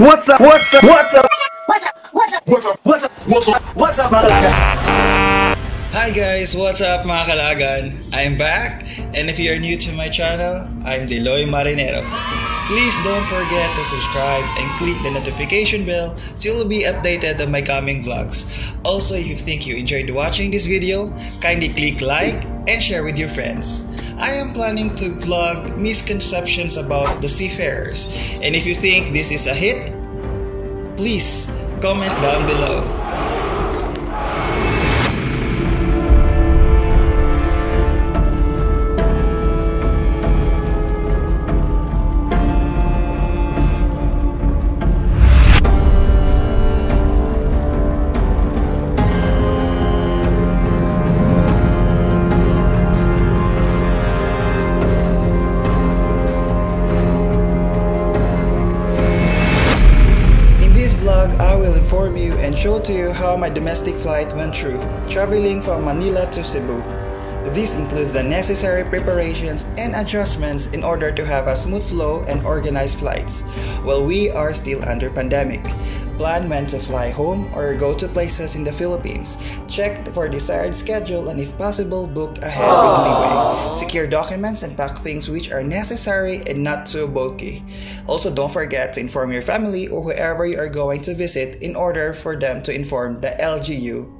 What's up? What's up? What's up? What's up? What's up? What's up? What's up? What's up? What's up, mga kalaga? Hi guys, what's up mga kalagan? I'm back, and if you're new to my channel, I'm Deloy Marinero. Please don't forget to subscribe and click the notification bell so you'll be updated on my coming vlogs. Also, if you think you enjoyed watching this video, kindly click like and share with your friends. I am planning to vlog misconceptions about the seafarers, and if you think this is a hit, please comment down below. How my domestic flight went through, traveling from Manila to Cebu. This includes the necessary preparations and adjustments in order to have a smooth flow and organized flights, while we are still under pandemic. Plan when to fly home or go to places in the Philippines. Check for desired schedule and if possible, book ahead with leeway. Secure documents and pack things which are necessary and not too bulky. Also, don't forget to inform your family or whoever you are going to visit in order for them to inform the LGU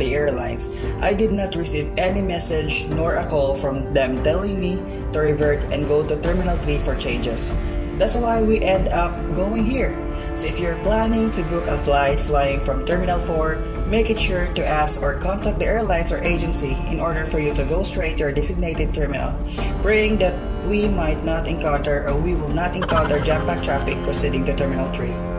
the airlines. I did not receive any message nor a call from them telling me to revert and go to Terminal 3 for changes. That's why we end up going here. So if you're planning to book a flight flying from Terminal 4, make it sure to ask or contact the airlines or agency in order for you to go straight to your designated terminal, praying that we might not encounter or we will not encounter jam-packed traffic proceeding to Terminal 3.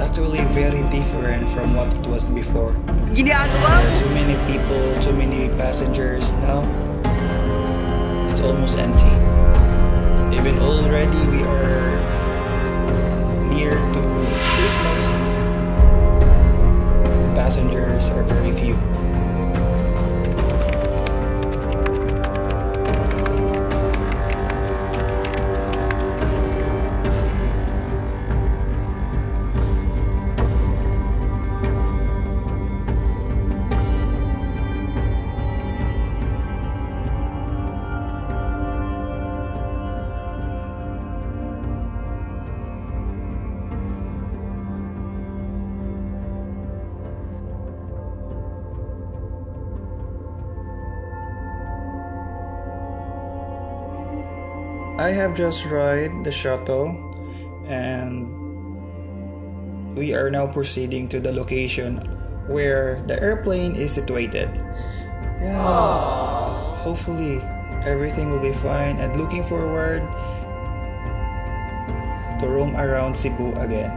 Actually very different from what it was before. There are too many people, too many passengers now. It's almost empty. Even already we are near to Christmas. The passengers are very few. I have just ride the shuttle and we are now proceeding to the location where the airplane is situated. Yeah. Hopefully everything will be fine, and looking forward to roam around Cebu again.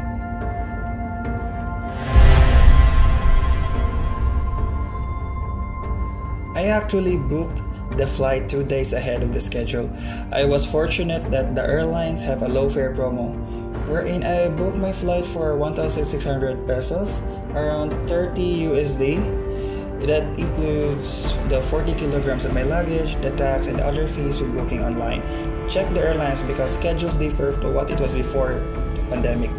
I actually booked the flight two days ahead of the schedule. I was fortunate that the airlines have a low fare promo, wherein I booked my flight for 1,600 pesos, around 30 USD. That includes the 40 kilograms of my luggage, the tax, and other fees with booking online. Check the airlines because schedules differ to what it was before the pandemic.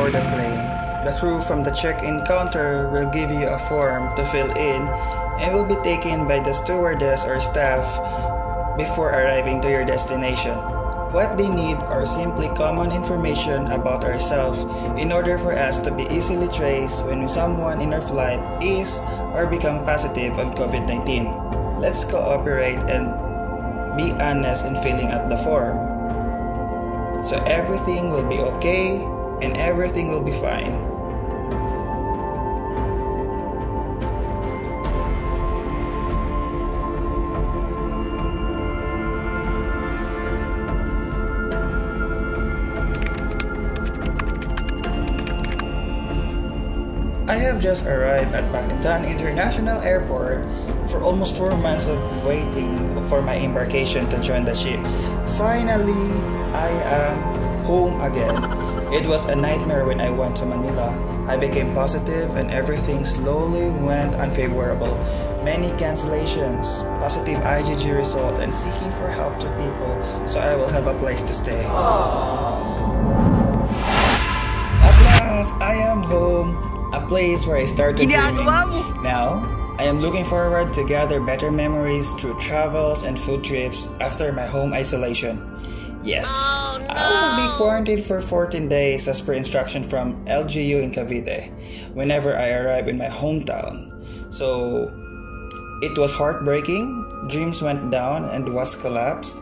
Board the plane, the crew from the check-in counter will give you a form to fill in and will be taken by the stewardess or staff before arriving to your destination. What they need are simply common information about ourselves in order for us to be easily traced when someone in our flight is or become positive of COVID-19. Let's cooperate and be honest in filling out the form. So everything will be okay and everything will be fine. I have just arrived at Mactan International Airport for almost four months of waiting for my embarkation to join the ship. Finally, I am home again. It was a nightmare when I went to Manila. I became positive and everything slowly went unfavorable. Many cancellations, positive IgG result, and seeking for help to people so I will have a place to stay. At last, I am home. A place where I started dreaming. Now, I am looking forward to gather better memories through travels and food trips after my home isolation. Yes, I will be quarantined for 14 days as per instruction from LGU in Cavite whenever I arrive in my hometown. So, it was heartbreaking. Dreams went down and was collapsed.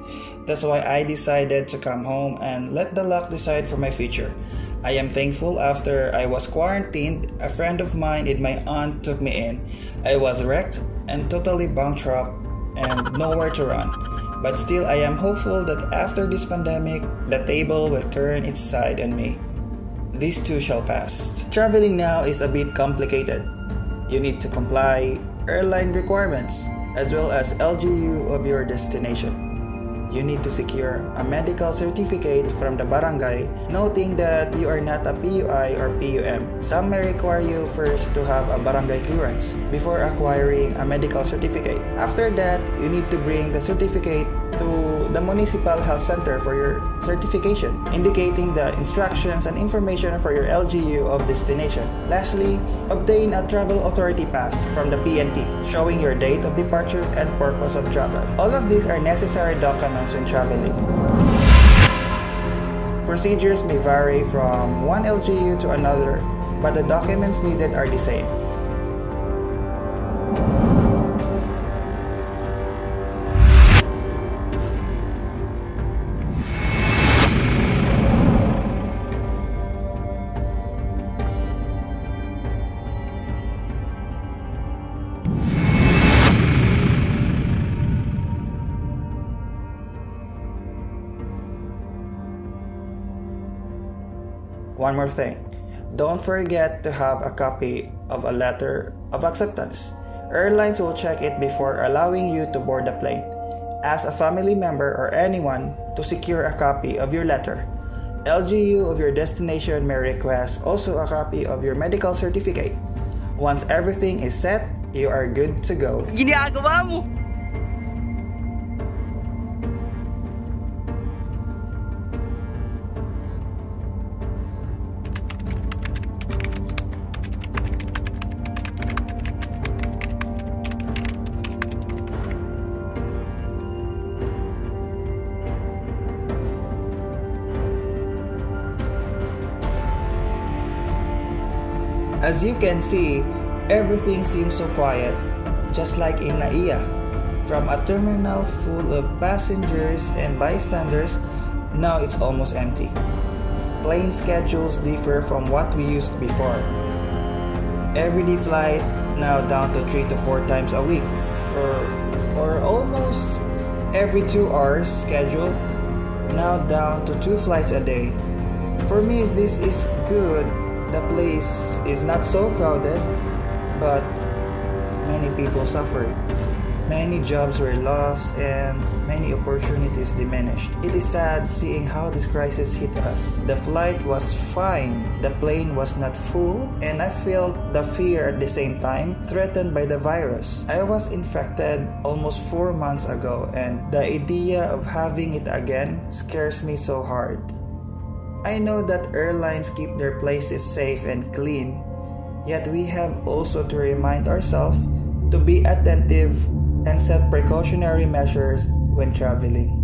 That's why I decided to come home and let the luck decide for my future. I am thankful after I was quarantined, a friend of mine and my aunt took me in. I was wrecked and totally bankrupt and nowhere to run. But still, I am hopeful that after this pandemic, the table will turn its side on me. These too shall pass. Traveling now is a bit complicated. You need to comply airline requirements as well as LGU of your destination. You need to secure a medical certificate from the barangay noting that you are not a PUI or PUM. Some may require you first to have a barangay clearance before acquiring a medical certificate. After that, you need to bring the certificate the municipal health center for your certification, indicating the instructions and information for your LGU of destination. Lastly, obtain a travel authority pass from the PNP, showing your date of departure and purpose of travel. All of these are necessary documents when traveling. Procedures may vary from one LGU to another, but the documents needed are the same. One more thing. Don't forget to have a copy of a letter of acceptance. Airlines will check it before allowing you to board the plane. Ask a family member or anyone to secure a copy of your letter. LGU of your destination may request also a copy of your medical certificate. Once everything is set, you are good to go. Ginagawa mo! As you can see, everything seems so quiet, just like in NAIA. From a terminal full of passengers and bystanders, now it's almost empty. Plane schedules differ from what we used before. Everyday flight now down to 3 to 4 times a week, or, or almost every 2 hours schedule, now down to 2 flights a day. For me, this is good the place is not so crowded, but many people suffered. Many jobs were lost and many opportunities diminished. It is sad seeing how this crisis hit us. The flight was fine, the plane was not full, and I felt the fear at the same time, threatened by the virus. I was infected almost four months ago, and the idea of having it again scares me so hard. I know that airlines keep their places safe and clean, yet we have also to remind ourselves to be attentive and set precautionary measures when traveling.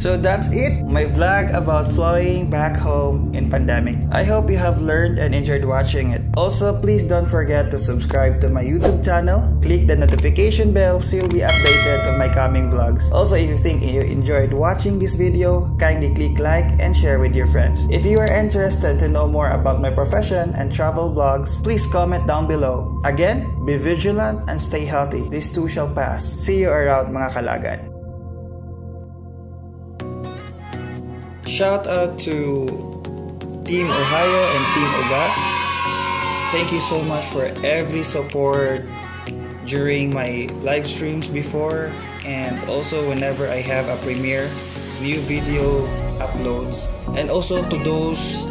So that's it, my vlog about flying back home in pandemic. I hope you have learned and enjoyed watching it. Also, please don't forget to subscribe to my YouTube channel, click the notification bell so you'll be updated on my coming vlogs. Also, if you think you enjoyed watching this video, kindly click like and share with your friends. If you are interested to know more about my profession and travel vlogs, please comment down below. Again, be vigilant and stay healthy. This too shall pass. See you around mga kalagan. Shout out to Team Ohio and Team Oga. Thank you so much for every support during my live streams before and also whenever I have a premiere new video uploads. And also to those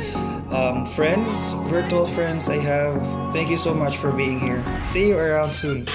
um, friends virtual friends I have thank you so much for being here. See you around soon